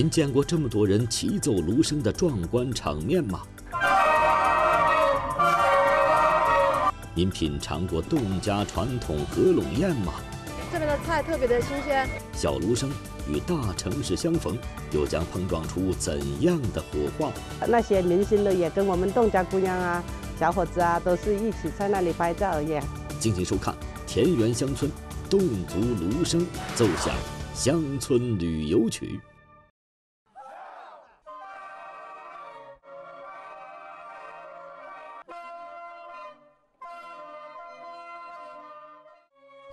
您见过这么多人齐奏芦笙的壮观场面吗？您品尝过侗家传统合拢宴吗？这边的菜特别的新鲜。小芦笙与大城市相逢，又将碰撞出怎样的火花？那些明星的也跟我们侗家姑娘啊、小伙子啊，都是一起在那里拍照而已。敬请收看《田园乡村侗族芦笙奏响乡村旅游曲》。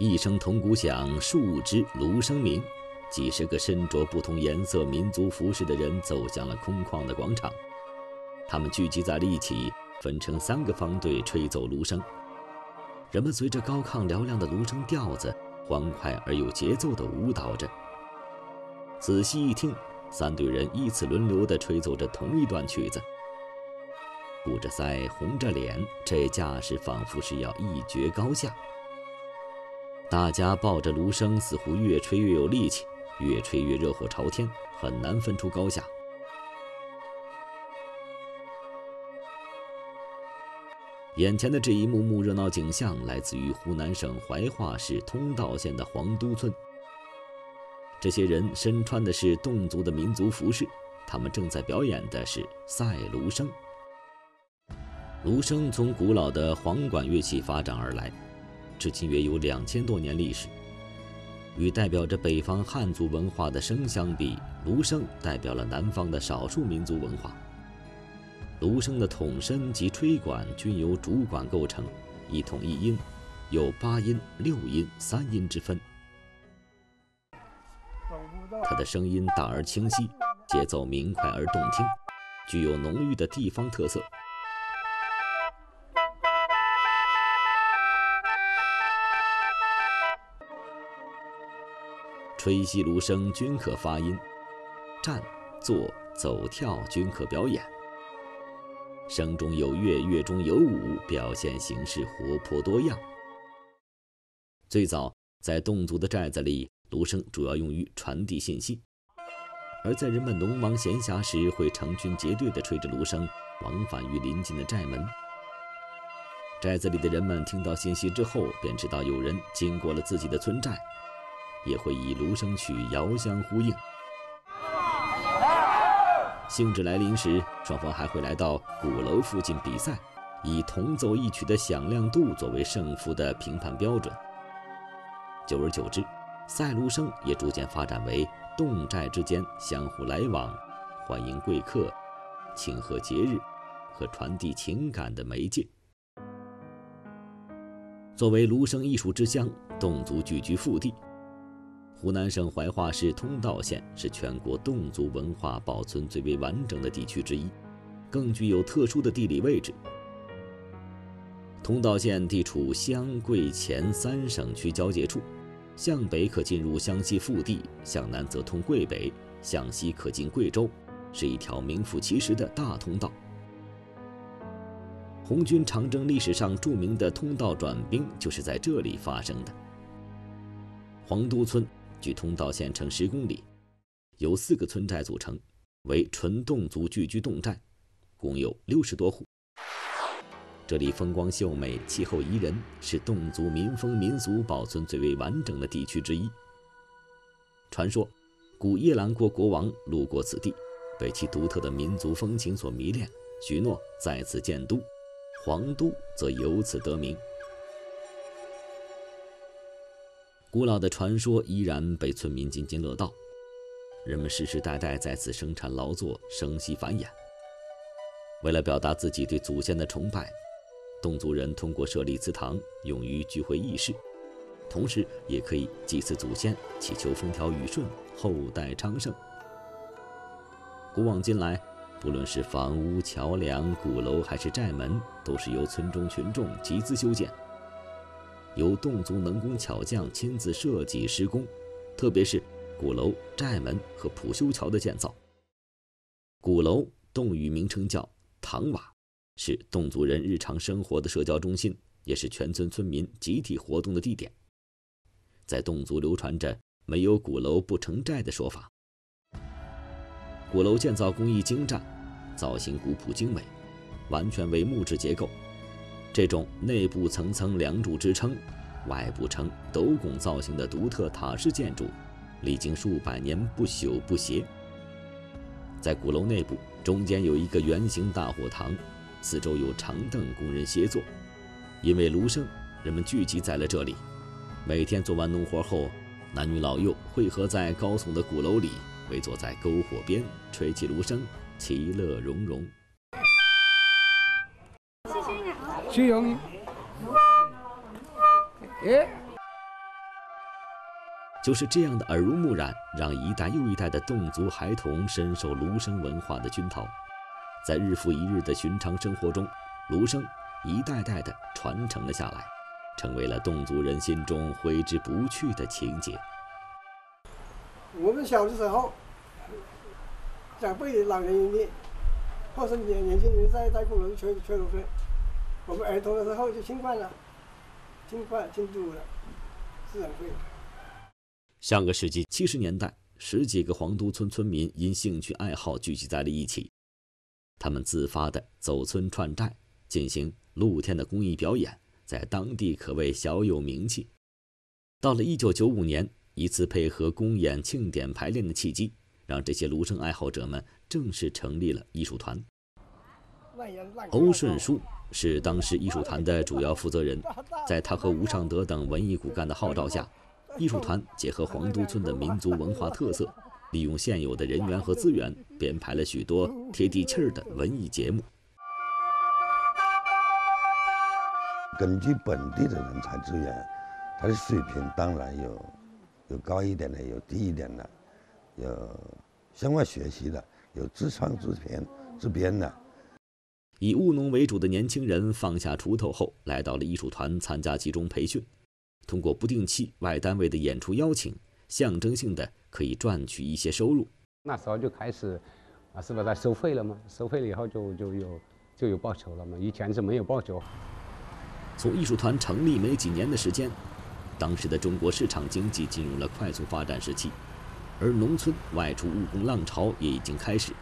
一声铜鼓响，数支芦笙鸣，几十个身着不同颜色民族服饰的人走向了空旷的广场。他们聚集在了一起，分成三个方队吹奏芦笙。人们随着高亢嘹亮的芦笙调子，欢快而有节奏地舞蹈着。仔细一听，三队人依次轮流地吹奏着同一段曲子，鼓着腮，红着脸，这架势仿佛是要一决高下。大家抱着芦笙，似乎越吹越有力气，越吹越热火朝天，很难分出高下。眼前的这一幕幕热闹景象，来自于湖南省怀化市通道县的黄都村。这些人身穿的是侗族的民族服饰，他们正在表演的是赛芦笙。芦笙从古老的簧管乐器发展而来。至今约有两千多年历史。与代表着北方汉族文化的笙相比，芦笙代表了南方的少数民族文化。芦笙的筒身及吹管均由主管构成，一筒一音，有八音、六音、三音之分。它的声音大而清晰，节奏明快而动听，具有浓郁的地方特色。吹息芦笙均可发音，站、坐、走、跳均可表演。声中有乐，乐中有舞，表现形式活泼多样。最早在侗族的寨子里，芦笙主要用于传递信息；而在人们农忙闲暇时，会成群结队地吹着芦笙，往返于邻近的寨门。寨子里的人们听到信息之后，便知道有人经过了自己的村寨。也会以芦笙曲遥相呼应。兴致来临时，双方还会来到鼓楼附近比赛，以同奏一曲的响亮度作为胜负的评判标准。久而久之，赛芦笙也逐渐发展为侗寨之间相互来往、欢迎贵客、庆贺节日和传递情感的媒介。作为芦笙艺术之乡，侗族聚居腹地。湖南省怀化市通道县是全国侗族文化保存最为完整的地区之一，更具有特殊的地理位置。通道县地处湘桂黔三省区交界处，向北可进入湘西腹地，向南则通桂北，向西可进贵州，是一条名副其实的大通道。红军长征历史上著名的通道转兵就是在这里发生的。黄都村。距通道县城十公里，由四个村寨组成，为纯侗族聚居侗寨，共有六十多户。这里风光秀美，气候宜人，是侗族民风民俗保存最为完整的地区之一。传说，古夜兰国国王路过此地，被其独特的民族风情所迷恋，许诺在此建都，皇都则由此得名。古老的传说依然被村民津津乐道，人们世世代代在此生产劳作，生息繁衍。为了表达自己对祖先的崇拜，侗族人通过设立祠堂用于聚会议事，同时也可以祭祀祖先，祈求风调雨顺、后代昌盛。古往今来，不论是房屋、桥梁、鼓楼还是寨门，都是由村中群众集资修建。由侗族能工巧匠亲自设计施工，特别是鼓楼、寨门和普修桥的建造。鼓楼侗语名称叫“堂瓦”，是侗族人日常生活的社交中心，也是全村村民集体活动的地点。在侗族流传着“没有鼓楼不成寨”的说法。鼓楼建造工艺精湛，造型古朴精美，完全为木质结构。这种内部层层梁柱支撑，外部呈斗拱造型的独特塔式建筑，历经数百年不朽不谐。在鼓楼内部，中间有一个圆形大火堂，四周有长凳供人歇坐。因为炉生，人们聚集在了这里。每天做完农活后，男女老幼汇合在高耸的鼓楼里，围坐在篝火边，吹起芦笙，其乐融融。就是这样的耳濡目染，让一代又一代的侗族孩童深受芦笙文化的熏陶，在日复一日的寻常生活中，芦笙一代代的传承了下来。成为了侗族人心中挥之不去的情节。我们小的时候，长辈老年人的，或是年年轻人在在鼓楼吹吹芦笙，我们儿童的时候就听惯了，听惯听多了，自然会。上个世纪七十年代，十几个黄都村村民因兴趣爱好聚集在了一起，他们自发的走村串寨，进行露天的公益表演。在当地可谓小有名气。到了一九九五年，一次配合公演庆典排练的契机，让这些芦笙爱好者们正式成立了艺术团。欧顺书是当时艺术团的主要负责人，在他和吴尚德等文艺骨干的号召下，艺术团结合黄都村的民族文化特色，利用现有的人员和资源，编排了许多贴地气儿的文艺节目。根据本地的人才资源，他的水平当然有有高一点的，有低一点的，有向外学习的，有自创自编自编的。以务农为主的年轻人放下锄头后，来到了艺术团参加集中培训，通过不定期外单位的演出邀请，象征性的可以赚取一些收入。那时候就开始啊，是不是在收费了吗？收费了以后就就有就有报酬了嘛？以前是没有报酬。从艺术团成立没几年的时间，当时的中国市场经济进入了快速发展时期，而农村外出务工浪潮也已经开始。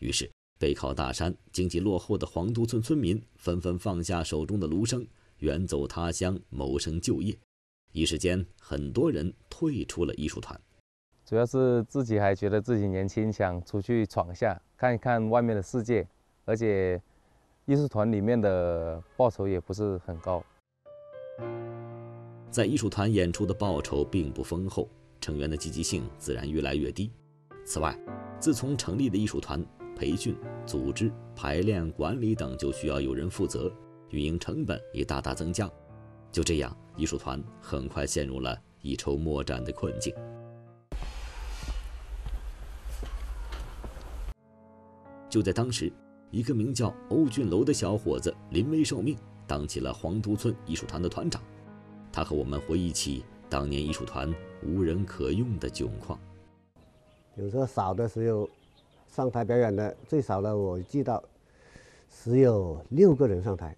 于是，背靠大山、经济落后的黄都村村民纷纷放下手中的芦笙，远走他乡谋生就业。一时间，很多人退出了艺术团。主要是自己还觉得自己年轻，想出去闯一下，看一看外面的世界，而且。艺术团里面的报酬也不是很高，在艺术团演出的报酬并不丰厚，成员的积极性自然越来越低。此外，自从成立的艺术团，培训、组织、排练、管理等就需要有人负责，运营成本也大大增加。就这样，艺术团很快陷入了一筹莫展的困境。就在当时。一个名叫欧俊楼的小伙子临危受命，当起了黄都村艺术团的团长。他和我们回忆起当年艺术团无人可用的窘况。有时候少的时候，上台表演的最少的，我记到只有六个人上台。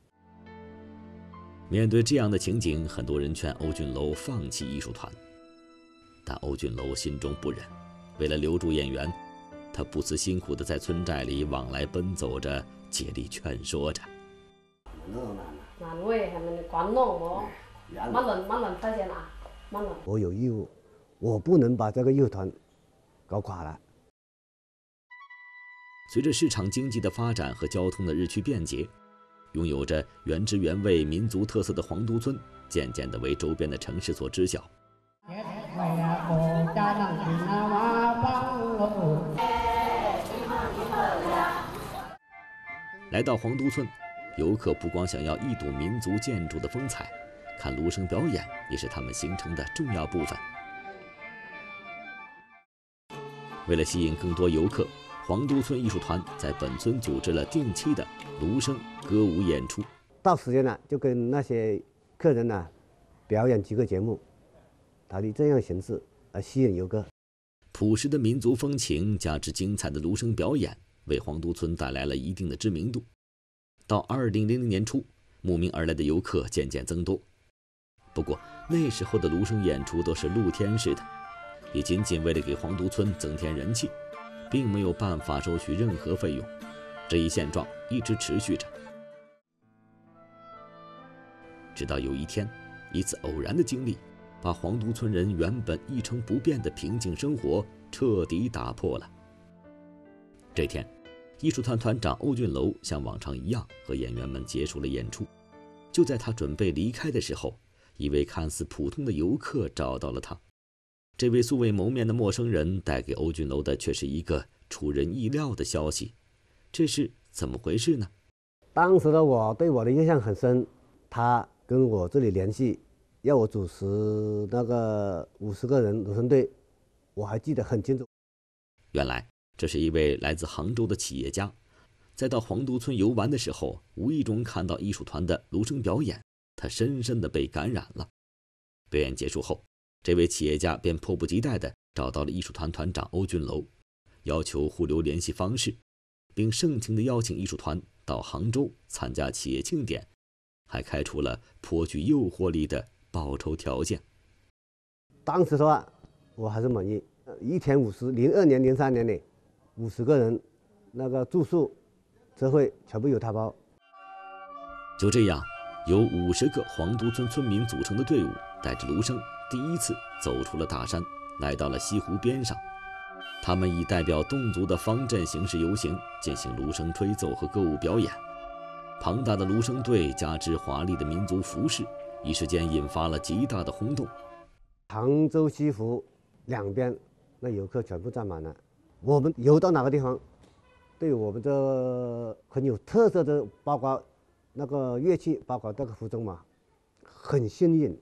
面对这样的情景，很多人劝欧俊楼放弃艺术团，但欧俊楼心中不忍，为了留住演员。他不辞辛苦地在村寨里往来奔走着，竭力劝说着。我有义务，我不能把这个艺术团搞垮了。随着市场经济的发展和交通的日趋便捷，拥有着原汁原味民族特色的黄都村，渐渐地为周边的城市所知晓。来到黄都村，游客不光想要一睹民族建筑的风采，看芦笙表演也是他们行程的重要部分。为了吸引更多游客，黄都村艺术团在本村组织了定期的芦笙歌舞演出。到时间了，就跟那些客人呢表演几个节目，他以这样形式来吸引游客。朴实的民族风情加之精彩的芦笙表演。为黄都村带来了一定的知名度。到二零零零年初，慕名而来的游客渐渐增多。不过那时候的芦笙演出都是露天式的，也仅仅为了给黄都村增添人气。并没有办法收取任何费用。这一现状一直持续着，直到有一天，一次偶然的经历，把黄都村人原本一成不变的平静生活彻底打破了。这天，艺术团团长欧俊楼像往常一样和演员们结束了演出。就在他准备离开的时候，一位看似普通的游客找到了他。这位素未谋面的陌生人带给欧俊楼的却是一个出人意料的消息。这是怎么回事呢？当时的我对我的印象很深，他跟我这里联系，要我主持那个五十个人芦笙队，我还记得很清楚。原来这是一位来自杭州的企业家，在到黄都村游玩的时候，无意中看到艺术团的芦笙表演，他深深的被感染了。表演结束后，这位企业家便迫不及待地找到了艺术团团长欧俊楼，要求互留联系方式。并盛情地邀请艺术团到杭州参加企业庆典，还开出了颇具诱惑力的报酬条件。当时的话，我还是满意。一天五十，零二年、零三年的五十个人，那个住宿、车费全部由他包。就这样，由五十个黄都村村民组成的队伍，带着芦笙，第一次走出了大山，来到了西湖边上。他们以代表侗族的方阵形式游行，进行芦笙吹奏和歌舞表演。庞大的芦笙队加之华丽的民族服饰，一时间引发了极大的轰动。杭州西湖两边，那游客全部站满了。我们游到哪个地方，对我们这很有特色的，包括那个乐器，包括这个服装嘛，很幸运。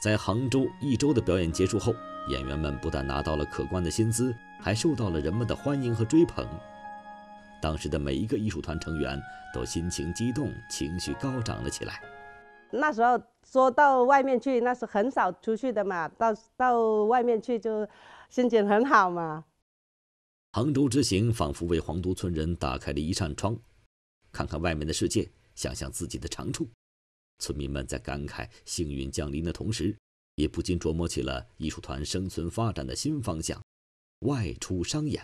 在杭州一周的表演结束后。演员们不但拿到了可观的薪资，还受到了人们的欢迎和追捧。当时的每一个艺术团成员都心情激动，情绪高涨了起来。那时候说到外面去，那是很少出去的嘛，到到外面去就心情很好嘛。杭州之行仿佛为黄都村人打开了一扇窗，看看外面的世界，想想自己的长处。村民们在感慨幸运降临的同时。也不禁琢磨起了艺术团生存发展的新方向——外出商演。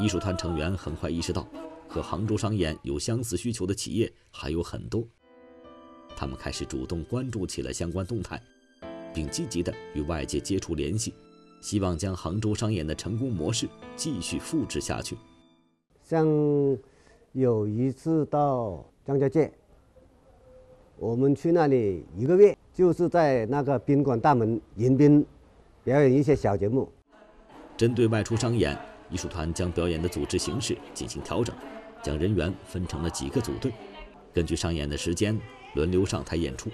艺术团成员很快意识到，和杭州商演有相似需求的企业还有很多。他们开始主动关注起了相关动态，并积极地与外界接触联系，希望将杭州商演的成功模式继续复制下去。像。有一次到张家界，我们去那里一个月，就是在那个宾馆大门迎宾，表演一些小节目。针对外出商演，艺术团将表演的组织形式进行调整，将人员分成了几个组队，根据商演的时间轮流上台演出。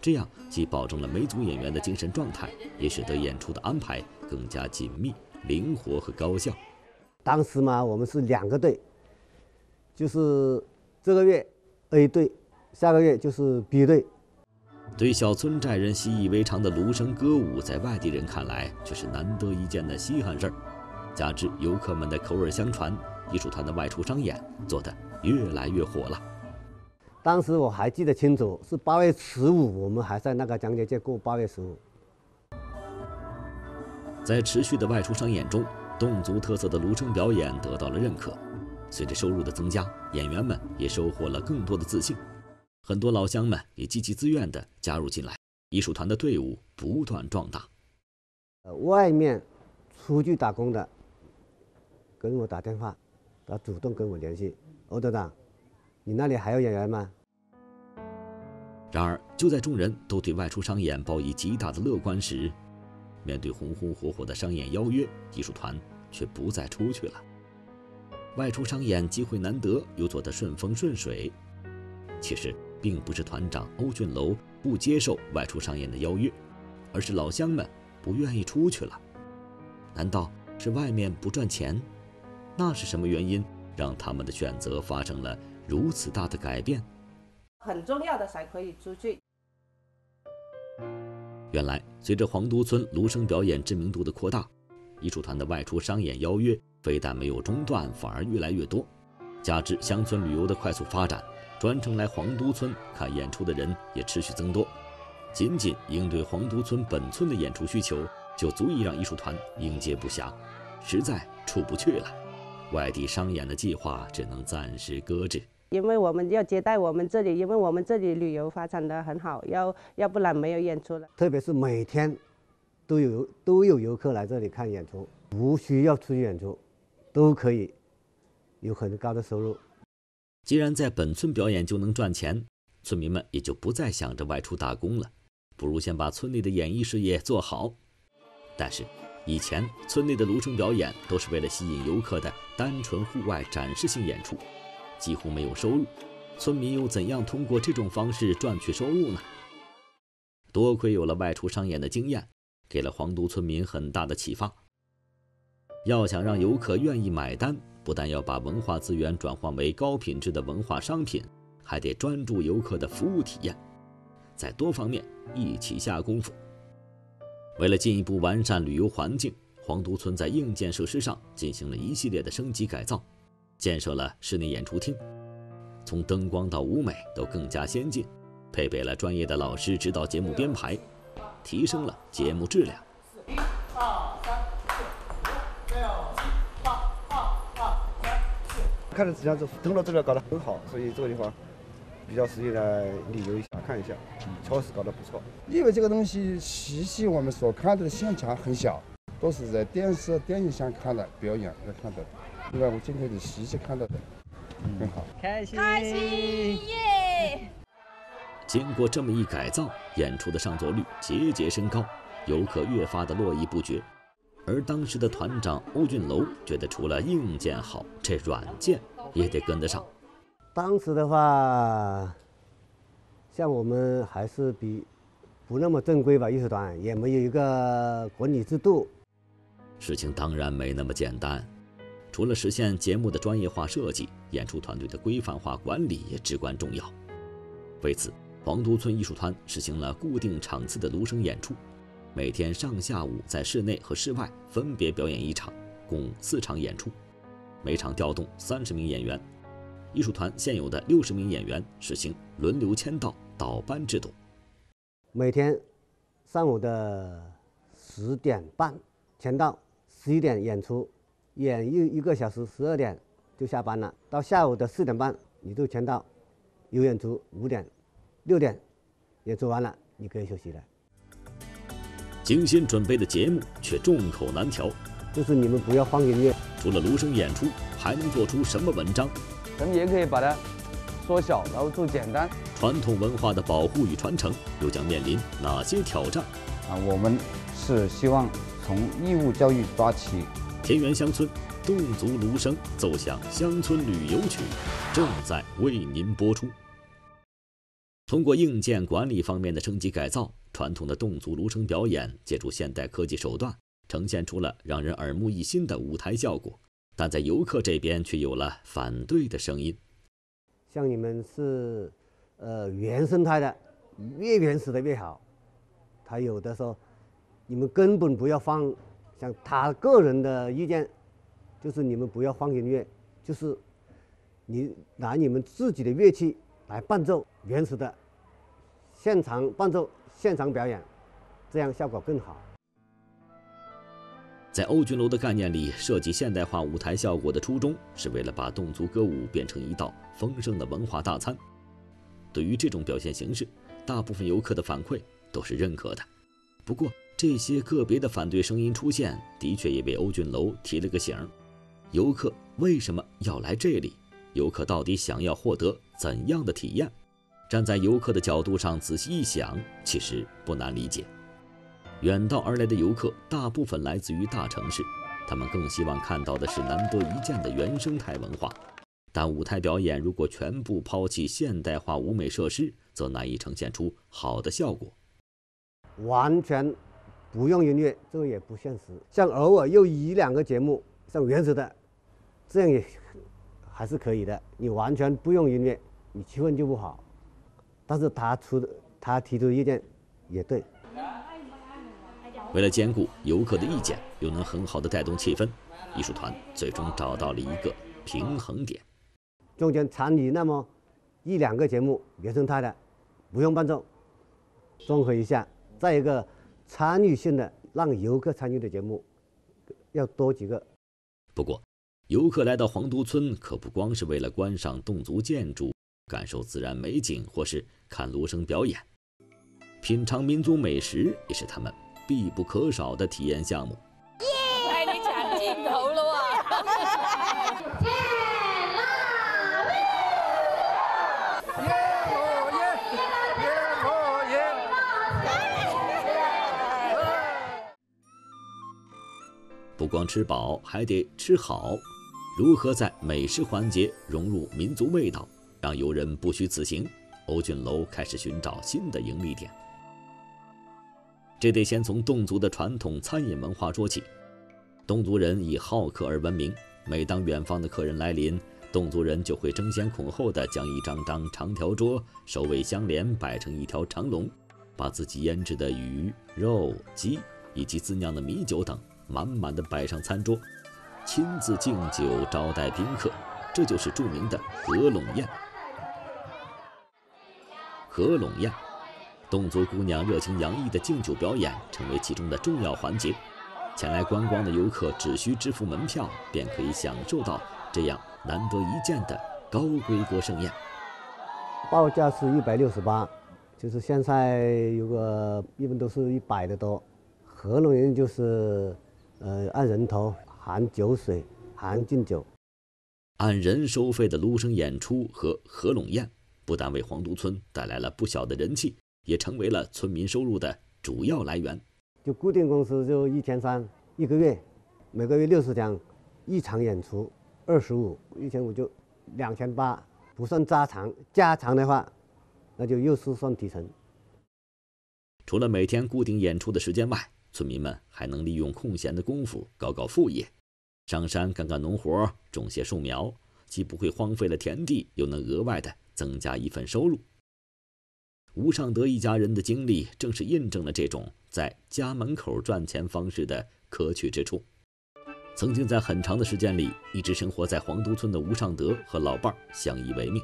这样既保证了每组演员的精神状态，也使得演出的安排更加紧密、灵活和高效。当时嘛，我们是两个队。就是这个月 A 队，下个月就是 B 队。对小村寨人习以为常的芦笙歌舞，在外地人看来却是难得一见的稀罕事儿。加之游客们的口耳相传，艺术团的外出商演做得越来越火了。当时我还记得清楚，是八月十五，我们还在那个张家界过八月十五。在持续的外出商演中，侗族特色的芦笙表演得到了认可。随着收入的增加，演员们也收获了更多的自信，很多老乡们也积极自愿地加入进来，艺术团的队伍不断壮大。呃，外面出去打工的跟我打电话，他主动跟我联系，欧队长，你那里还有演员吗？然而，就在众人都对外出商演抱以极大的乐观时，面对红红火火的商演邀约，艺术团却不再出去了。外出商演机会难得，又做得顺风顺水。其实并不是团长欧俊楼不接受外出商演的邀约，而是老乡们不愿意出去了。难道是外面不赚钱？那是什么原因让他们的选择发生了如此大的改变？很重要的才可以出去。原来，随着黄都村芦笙表演知名度的扩大，艺术团的外出商演邀约。非但没有中断，反而越来越多。加之乡村旅游的快速发展，专程来黄都村看演出的人也持续增多。仅仅应对黄都村本村的演出需求，就足以让艺术团应接不暇，实在出不去了。外地商演的计划只能暂时搁置。因为我们要接待我们这里，因为我们这里旅游发展的很好，要要不然没有演出了。特别是每天都有都有游客来这里看演出，不需要出去演出，都可以有很高的收入。既然在本村表演就能赚钱，村民们也就不再想着外出打工了，不如先把村内的演艺事业做好。但是，以前村内的芦笙表演都是为了吸引游客的单纯户外展示性演出。几乎没有收入，村民又怎样通过这种方式赚取收入呢？多亏有了外出商演的经验，给了黄都村民很大的启发。要想让游客愿意买单，不但要把文化资源转换为高品质的文化商品，还得专注游客的服务体验，在多方面一起下功夫。为了进一步完善旅游环境，黄都村在硬件设施上进行了一系列的升级改造。建设了室内演出厅，从灯光到舞美都更加先进，配备了专业的老师指导节目编排，提升了节目质量。一、二、三、四、五、六、七、八、二、二、三、四。看着这样子，通路质量搞得很好，所以这个地方比较适宜来旅游一下、看一下。确实搞得不错。因为这个东西，实际我们所看到的现场很小，都是在电视、电影上看的表演来看到的。另外，我今天的细细看到的很好，开心开心耶！经过这么一改造，演出的上座率节节升高，游客越发的络绎不绝。而当时的团长欧俊楼觉得，除了硬件好，这软件也得跟得上。当时的话，像我们还是比不那么正规吧，艺术团也没有一个管理制度。事情当然没那么简单。除了实现节目的专业化设计，演出团队的规范化管理也至关重要。为此，黄都村艺术团实行了固定场次的芦笙演出，每天上下午在室内和室外分别表演一场，共四场演出，每场调动三十名演员。艺术团现有的六十名演员实行轮流签到倒班制度，每天上午的十点半签到，十一点演出。演一一个小时，十二点就下班了。到下午的四点半，你就签到，有演出五点、六点，演出完了，你可以休息了。精心准备的节目却众口难调，就是你们不要放音乐。除了芦笙演出，还能做出什么文章？咱们也可以把它缩小，然后做简单。传统文化的保护与传承又将面临哪些挑战？啊，我们是希望从义务教育抓起。田园乡村，侗族芦笙奏响乡村旅游曲，正在为您播出。通过硬件管理方面的升级改造，传统的侗族芦笙表演借助现代科技手段，呈现出了让人耳目一新的舞台效果。但在游客这边却有了反对的声音。像你们是，呃，原生态的，越原始的越好。他有的说，你们根本不要放。像他个人的意见，就是你们不要放音乐，就是你拿你们自己的乐器来伴奏原始的现场伴奏、现场表演，这样效果更好。在欧军楼的概念里，设计现代化舞台效果的初衷是为了把侗族歌舞变成一道丰盛的文化大餐。对于这种表现形式，大部分游客的反馈都是认可的。不过，这些个别的反对声音出现，的确也为欧俊楼提了个醒：游客为什么要来这里？游客到底想要获得怎样的体验？站在游客的角度上仔细一想，其实不难理解。远道而来的游客大部分来自于大城市，他们更希望看到的是难得一见的原生态文化。但舞台表演如果全部抛弃现代化舞美设施，则难以呈现出好的效果。完全。不用音乐，这个也不现实。像偶尔又一两个节目，像原始的，这样也还是可以的。你完全不用音乐，你气氛就不好。但是他出的，他提出的意见也对。为了兼顾游客的意见，又能很好的带动气氛，艺术团最终找到了一个平衡点。中间参与那么一两个节目原生态的，不用伴奏，综合一下。再一个，参与性的，让游客参与的节目要多几个。不过，游客来到黄都村可不光是为了观赏侗族建筑、感受自然美景，或是看芦笙表演，品尝民族美食也是他们必不可少的体验项目。光吃饱，还得吃好。如何在美食环节融入民族味道，让游人不虚此行？欧俊楼开始寻找新的盈利点。这得先从侗族的传统餐饮文化说起。侗族人以好客而闻名，每当远方的客人来临，侗族人就会争先恐后地将一张张长条桌首尾相连摆成一条长龙，把自己腌制的鱼、肉、鸡以及自酿的米酒等。满满的摆上餐桌，亲自敬酒招待宾客，这就是著名的合拢宴。合拢宴，侗族姑娘热情洋溢的敬酒表演成为其中的重要环节。前来观光的游客只需支付门票，便可以享受到这样难得一见的高规格盛宴。报价是一百六十八，就是现在有个一般都是一百的多。合拢宴就是。呃，按人头含酒水，含敬酒。按人收费的芦笙演出和合拢宴，不但为黄都村带来了不小的人气，也成为了村民收入的主要来源。就固定工资就一千三一个月，每个月六十天，一场演出二十五，一千五就两千八，不算加长，加长的话，那就又是算提成。除了每天固定演出的时间外，村民们还能利用空闲的功夫搞搞副业，上山干干农活，种些树苗，既不会荒废了田地，又能额外的增加一份收入。吴尚德一家人的经历，正是印证了这种在家门口赚钱方式的可取之处。曾经在很长的时间里，一直生活在黄都村的吴尚德和老伴儿相依为命，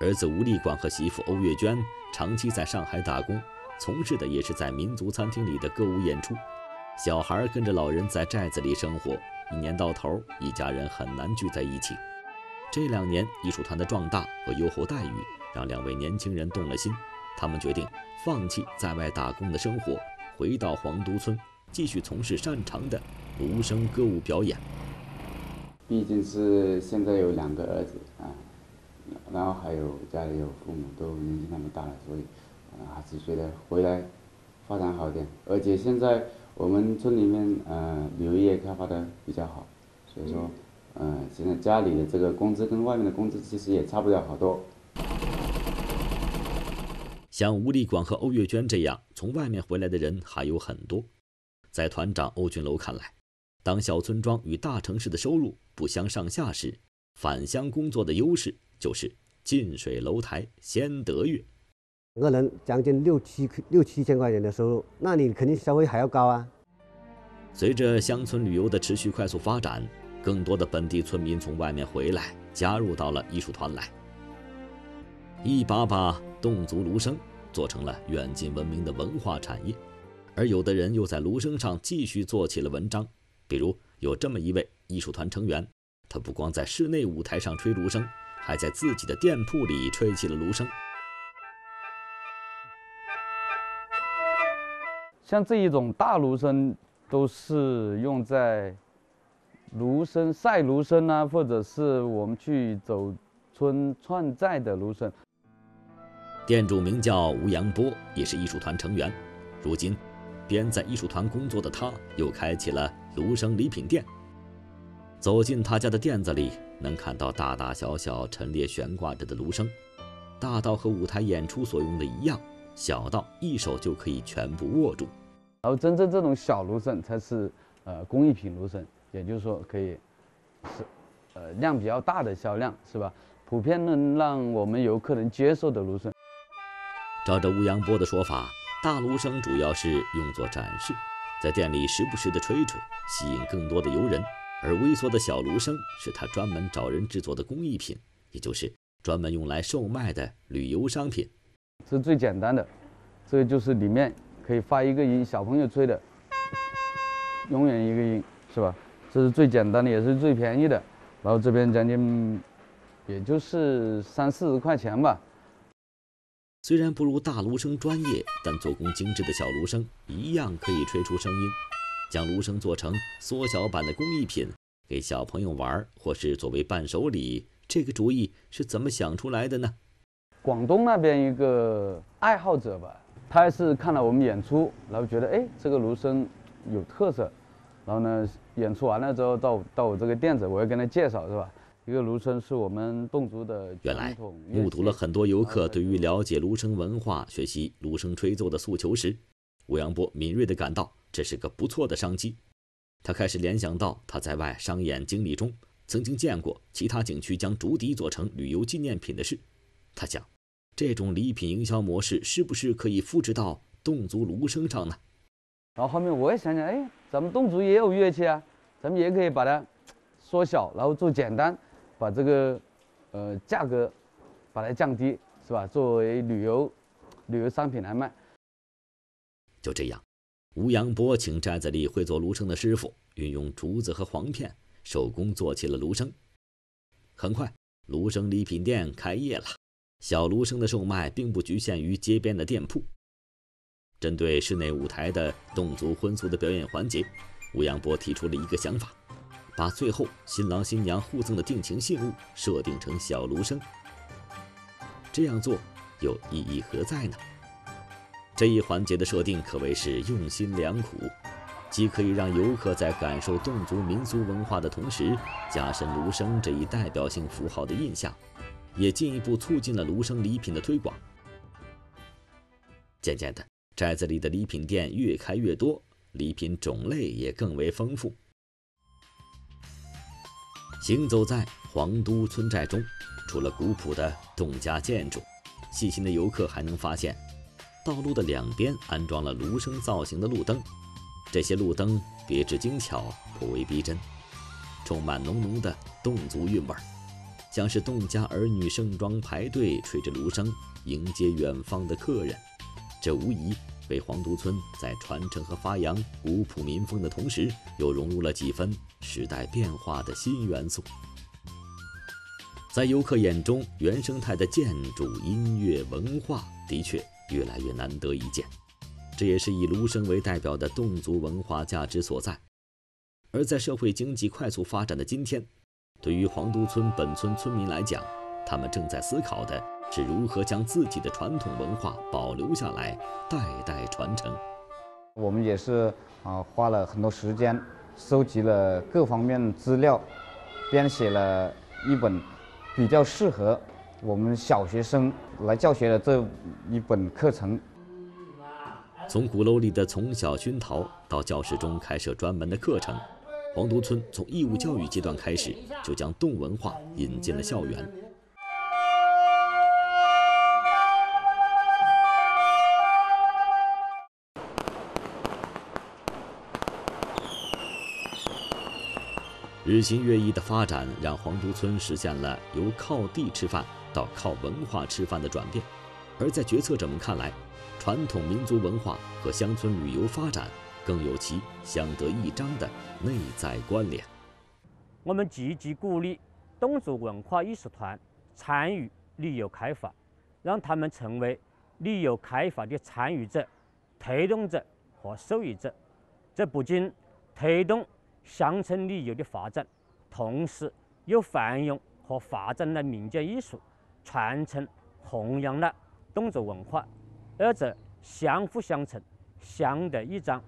儿子吴立广和媳妇欧月娟长期在上海打工。从事的也是在民族餐厅里的歌舞演出，小孩跟着老人在寨子里生活，一年到头一家人很难聚在一起。这两年艺术团的壮大和优厚待遇让两位年轻人动了心，他们决定放弃在外打工的生活，回到黄都村继续从事擅长的芦笙歌舞表演。毕竟是现在有两个儿子啊，然后还有家里有父母都年纪那么大了，所以。还是觉得回来发展好点，而且现在我们村里面呃旅游业开发的比较好，所以说呃现在家里的这个工资跟外面的工资其实也差不了好多。像吴立广和欧月娟这样从外面回来的人还有很多，在团长欧俊楼看来，当小村庄与大城市的收入不相上下时，返乡工作的优势就是近水楼台先得月。个人将近六七六七千块钱的收入，那你肯定消费还要高啊。随着乡村旅游的持续快速发展，更多的本地村民从外面回来，加入到了艺术团来，一把把侗族芦笙做成了远近闻名的文化产业。而有的人又在芦笙上继续做起了文章，比如有这么一位艺术团成员，他不光在室内舞台上吹芦笙，还在自己的店铺里吹起了芦笙。像这一种大芦笙，都是用在芦笙赛芦笙啊，或者是我们去走村串寨的芦笙。店主名叫吴阳波，也是艺术团成员。如今，边在艺术团工作的他，又开起了芦笙礼品店。走进他家的店子里，能看到大大小小陈列悬挂着的芦笙，大到和舞台演出所用的一样，小到一手就可以全部握住。然后真正这种小芦笋才是呃工艺品芦笋，也就是说可以是呃量比较大的销量是吧？普遍能让我们游客能接受的芦笋。照着吴阳波的说法，大芦笙主要是用作展示，在店里时不时的吹吹，吸引更多的游人；而微缩的小芦笙是他专门找人制作的工艺品，也就是专门用来售卖的旅游商品。这是最简单的，这个就是里面可以发一个音，小朋友吹的，永远一个音，是吧？这是最简单的，也是最便宜的。然后这边将近，也就是三四十块钱吧。虽然不如大芦笙专业，但做工精致的小芦笙一样可以吹出声音。将芦笙做成缩小版的工艺品，给小朋友玩，或是作为伴手礼，这个主意是怎么想出来的呢？广东那边一个爱好者吧，他是看了我们演出，然后觉得哎，这个芦笙有特色，然后呢，演出完了之后到到我这个店子，我要跟他介绍，是吧？一个芦笙是我们侗族的原来目睹了很多游客对于了解芦笙文化、学习芦笙吹奏的诉求时，吴阳波敏锐地感到。这是个不错的商机，他开始联想到他在外商演经历中曾经见过其他景区将竹笛做成旅游纪念品的事。他想，这种礼品营销模式是不是可以复制到侗族芦笙上呢？然后后面我也想想，哎，咱们侗族也有乐器啊，咱们也可以把它缩小，然后做简单，把这个呃价格把它降低，是吧？作为旅游旅游商品来卖。就这样。吴阳波请寨子里会做芦笙的师傅，运用竹子和簧片手工做起了芦笙。很快，芦笙礼品店开业了。小芦笙的售卖并不局限于街边的店铺。针对室内舞台的侗族婚俗的表演环节，吴阳波提出了一个想法：把最后新郎新娘互赠的定情信物设定成小芦笙。这样做又意义何在呢？这一环节的设定可谓是用心良苦，既可以让游客在感受侗族民俗文化的同时，加深芦笙这一代表性符号的印象，也进一步促进了芦笙礼品的推广。渐渐的，寨子里的礼品店越开越多，礼品种类也更为丰富。行走在黄都村寨中，除了古朴的侗家建筑，细心的游客还能发现。道路的两边安装了芦笙造型的路灯，这些路灯别致精巧，颇为逼真，充满浓浓的侗族韵味儿，像是侗家儿女盛装排队吹着芦笙迎接远方的客人。这无疑为黄都村在传承和发扬古朴民风的同时，又融入了几分时代变化的新元素。在游客眼中，原生态的建筑、音乐、文化的确。越来越难得一见，这也是以芦笙为代表的侗族文化价值所在。而在社会经济快速发展的今天，对于黄都村本村村民来讲，他们正在思考的是如何将自己的传统文化保留下来，代代传承。我们也是啊，花了很多时间，收集了各方面资料，编写了一本比较适合。我们小学生来教学的这一本课程，从鼓楼里的从小熏陶到教室中开设专门的课程，黄都村从义务教育阶段开始就将侗文化引进了校园。日新月异的发展让黄都村实现了由靠地吃饭。到靠文化吃饭的转变，而在决策者们看来，传统民族文化和乡村旅游发展更有其相得益彰的内在关联。我们积极鼓励侗族文化艺术团参与旅游开发，让他们成为旅游开发的参与者、推动者和受益者。这不仅推动乡村旅游的发展，同时又繁荣和发展了民间艺术。传承、弘扬了侗族文化，二者相辅相成，相得益彰。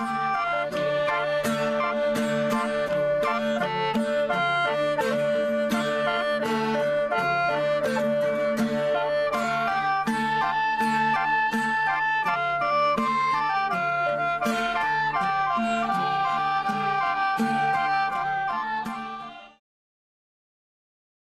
Thank you.